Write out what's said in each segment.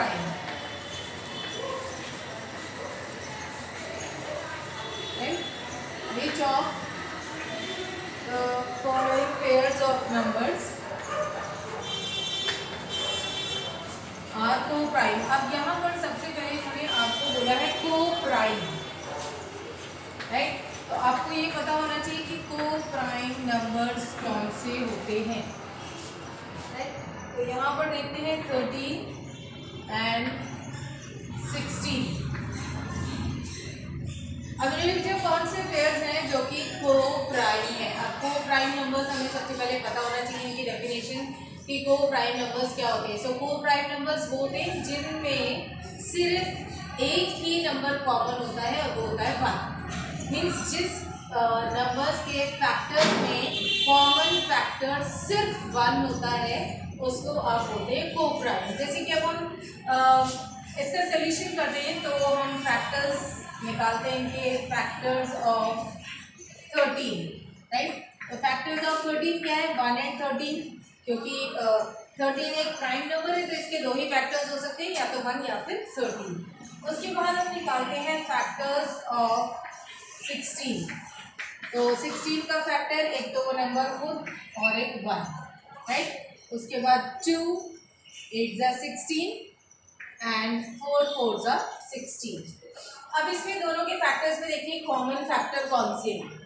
का है which of the following pairs of numbers are co-prime अब यहाँ पर सबसे पहले उन्होंने आपको बोला है co-prime राइट तो आपको ये पता होना चाहिए कि co-prime numbers कौन से होते हैं right? तो यहाँ पर देखते हैं थर्टीन एंड सिक्सटीन अब जो कौन से पेयर्स हैं जो कि को प्राइम है, अब को प्राइम नंबर्स हमें सबसे पहले पता होना चाहिए इनकी डेफिनेशन कि को प्राइम नंबर्स क्या होते हैं। सो को प्राइम नंबर्स वो होते हैं जिनमें सिर्फ़ एक ही नंबर कॉमन होता है और वो होता है वन मीन्स जिस नंबर्स के फैक्टर्स में कॉमन फैक्टर सिर्फ़ वन होता है, उसको आप बोलते हैं को प्राइम जैसे कि अब हम इसका सोल्यूशन करते हैं तो हम फैक्टर्स निकालते हैं कि फैक्टर्स ऑफ़ थर्टीन राइट तो फैक्टर्स ऑफ़ थर्टीन क्या है? वन एंड थर्टीन क्योंकि थर्टीन एक प्राइम नंबर है तो इसके दो ही फैक्टर्स हो सकते हैं, या तो वन या फिर थर्टीन उसके बाद हम निकालते हैं फैक्टर्स ऑफ़ सिक्सटीन तो सिक्सटीन का फैक्टर एक तो वो नंबर खुद और एक वन राइट उसके बाद टू एट ज़ा सिक्सटीन एंड फोर फोर ज़ा सिक्सटीन अब इसमें दोनों के फैक्टर्स में देखिए कॉमन फैक्टर कौन से हैं।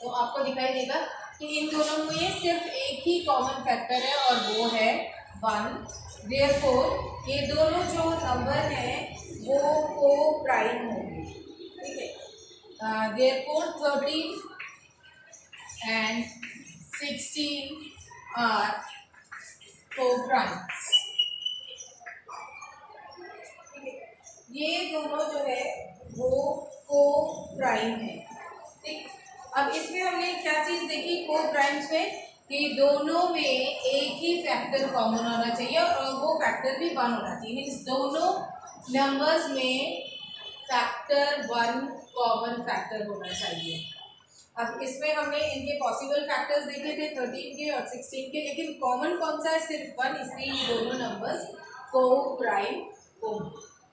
तो आपको दिखाई देगा कि इन दोनों में सिर्फ़ एक ही कॉमन फैक्टर है और वो है वन देयर फोर ये दोनों जो नंबर हैं, वो को प्राइम होंगे। ठीक है? Therefore thirteen and sixteen are coprimes ये दोनों जो है, वो को प्राइम है। ठीक? अब इसमें हमने क्या चीज़ देखी? को प्राइम्स में कि दोनों में एक ही फैक्टर कॉमन होना चाहिए और वो फैक्टर भी वन होना चाहिए। मीन्स दोनों नंबर्स में फैक्टर वन कॉमन फैक्टर होना चाहिए। अब इसमें हमने इनके पॉसिबल फैक्टर्स देखे थे थर्टीन के और सिक्सटीन के, लेकिन कॉमन कौन सा है? सिर्फ़ वन इसलिए ये दोनों नंबर्स को प्राइम को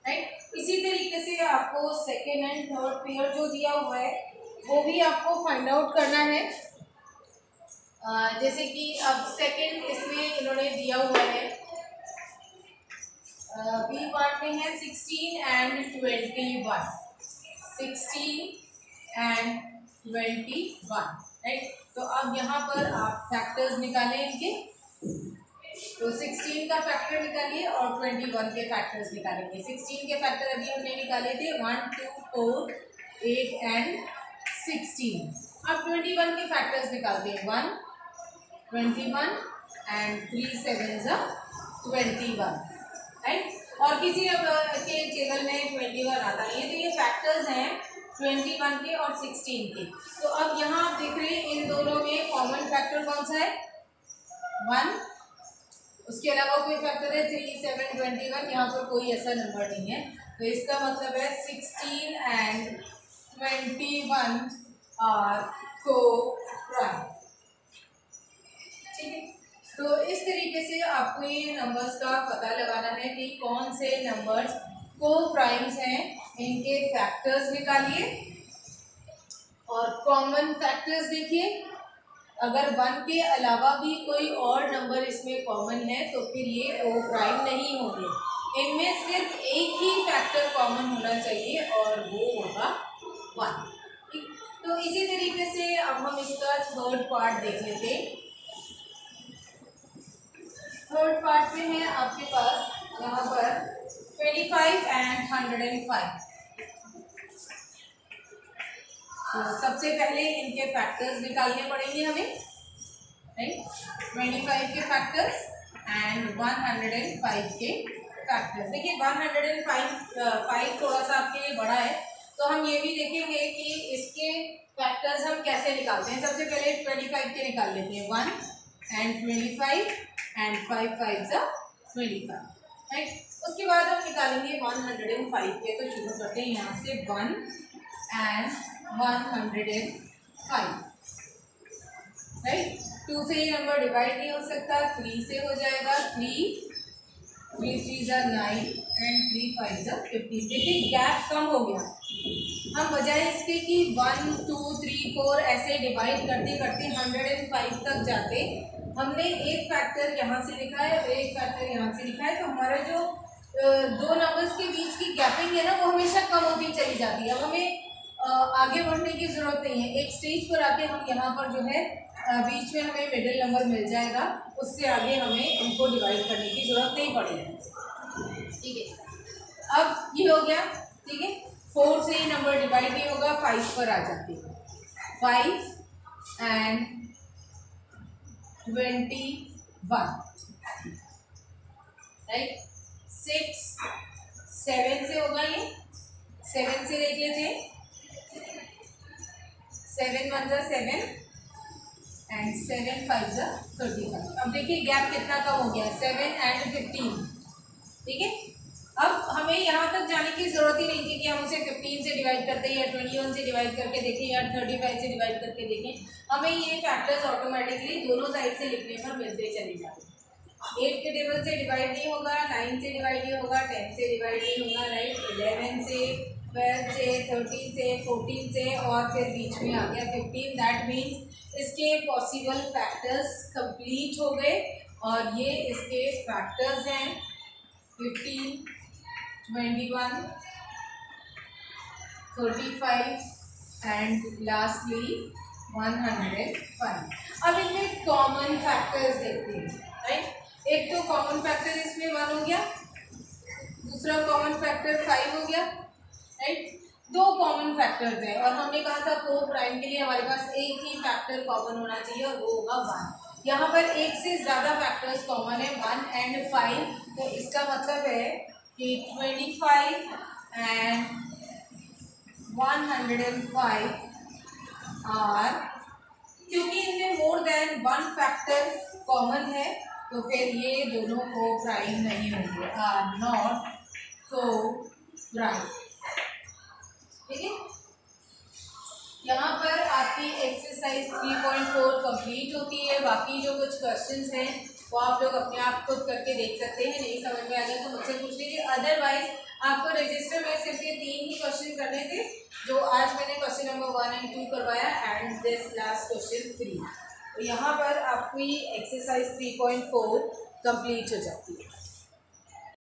राइट इसी तरीके से आपको सेकेंड एंड थर्ड पेयर जो दिया हुआ है, वो भी आपको फाइंड आउट करना है। जैसे कि अब सेकेंड इसमें इन्होंने दिया हुआ है बी पार्ट में है sixteen and twenty one sixteen and twenty one right तो अब यहाँ पर आप फैक्टर्स निकालें इनके। तो सिक्सटीन का फैक्टर निकालिए और ट्वेंटी वन के फैक्टर्स निकालेंगे। सिक्सटीन के फैक्टर अभी हमने निकाले थे one two four eight and sixteen अब ट्वेंटी वन के फैक्टर्स निकालते हैं। One twenty one and three seven ज़ा ट्वेंटी वन राइट और किसी के टेबल में ट्वेंटी वन आता है ये तो ये फैक्टर्स हैं ट्वेंटी वन के और सिक्सटीन के। तो अब यहाँ आप देख रहे हैं, इन दोनों में कॉमन फैक्टर कौन सा है? वन उसके अलावा कोई फैक्टर है? थ्री सेवन ट्वेंटी वन यहाँ पर कोई ऐसा नंबर नहीं है। तो इसका मतलब है sixteen and twenty one are को तो इस तरीके से आपको ये नंबर्स का पता लगाना है कि कौन से नंबर्स को प्राइम्स हैं। इनके फैक्टर्स निकालिए। और कॉमन फैक्टर्स देखिए। अगर वन के अलावा भी कोई और नंबर इसमें कॉमन है तो फिर ये ओ प्राइम नहीं होंगे। इनमें सिर्फ़ एक ही फैक्टर कॉमन होना चाहिए और वो होगा वन ठीक? तो इसी तरीके से अब हम इसका थर्ड पार्ट देख लेते। थर्ड पार्ट में है आपके पास यहाँ पर twenty five and hundred and five तो सबसे पहले इनके फैक्टर्स निकालने पड़ेंगे हमें राइट ट्वेंटी फाइव के factors and one hundred and five के फैक्टर्स देखिए one hundred and five five थोड़ा सा आपके लिए बड़ा है तो हम ये भी देखेंगे कि इसके फैक्टर्स हम कैसे निकालते हैं। सबसे पहले ट्वेंटी फाइव के निकाल लेते हैं। One and twenty five and five five सा ट्वेंटी फाइव राइट उसके बाद हम निकालेंगे वन हंड्रेड एंड फाइव के तो शुरू करते हैं यहाँ से one and one hundred and five right two से ये नंबर डिवाइड नहीं हो सकता थ्री से हो जाएगा थ्री थ्री थ्री ज़ा नाइन एंड थ्री फाइव ज़ा फिफ्टीन देखिए गैप कम हो गया। हम बजाय इसके कि वन टू थ्री फोर ऐसे डिवाइड करते करते हंड्रेड एंड फाइव तक जाते हमने एक फैक्टर यहाँ से लिखा है और एक फैक्टर यहाँ से लिखा है। तो हमारा जो दो नंबर्स के बीच की गैपिंग है ना, वो हमेशा कम होती चली जाती है। अब हमें आगे बढ़ने की ज़रूरत नहीं है। एक स्टेज पर आके हम यहाँ पर जो है बीच में हमें मिडिल नंबर मिल जाएगा। उससे आगे हमें उनको डिवाइड करने की ज़रूरत नहीं पड़ेगी ठीक है? अब ये हो गया, ठीक है? फोर से ही नंबर डिवाइड नहीं होगा फाइव पर आ जाती है। Five and twenty one right six seven से होगा ये? सेवन से देख लीजिए. सेवन वन ज़ा सेवन एंड सेवन फाइव ज़ा थर्टी फाइव अब देखिए गैप कितना कम हो गया? सेवन एंड फिफ्टीन ठीक है अब हमें यहाँ तक जाने की ज़रूरत ही नहीं थी कि हम उसे फिफ्टीन से डिवाइड करते हैं, या ट्वेंटी वन से डिवाइड करके देखें, या थर्टी फाइव से डिवाइड करके देखें, हमें ये फैक्टर्स ऑटोमेटिकली दोनों साइड से लिखने पर मिलते चले जाते एट के टेबल से डिवाइड नहीं होगा नाइन से डिवाइड नहीं होगा टेन से डिवाइड नहीं होगा राइट इलेवन से ट्वेल्व से थर्टीन से फोर्टीन से, और फिर बीच में आ गया फिफ्टीन दैट मीन्स इसके पॉसिबल फैक्टर्स कंप्लीट हो गए, और ये इसके फैक्टर्स हैं fifteen twenty one thirty five and lastly one hundred five अब इनमें कॉमन फैक्टर्स देखते हैं राइट एक तो कॉमन फैक्टर इसमें वन हो गया, दूसरा कॉमन फैक्टर फाइव हो गया राइट दो कॉमन फैक्टर्स हैं, और हमने कहा था को प्राइम के लिए हमारे पास एक ही फैक्टर कॉमन होना चाहिए, और वो होगा वन यहाँ पर एक से ज़्यादा फैक्टर्स कॉमन है वन एंड फाइव तो इसका मतलब है कि twenty five and one hundred and five are क्योंकि इनमें more than one factor common है तो फिर ये दोनों को प्राइम नहीं होंगे। आर नॉट को प्राइम ठीक है? यहाँ पर आपकी एक्सरसाइज 3.4 कंप्लीट होती है। बाकी जो कुछ क्वेश्चंस हैं, वो आप लोग अपने आप खुद करके देख सकते हैं। नहीं समझ में आ गया तो मुझसे पूछ लीजिए। अदरवाइज़ आपको रजिस्टर में सिर्फ़ ये तीन ही क्वेश्चन करने थे, जो आज मैंने question number one and two करवाया and this last question three तो यहाँ पर आपकी exercise three point four complete हो जाती है।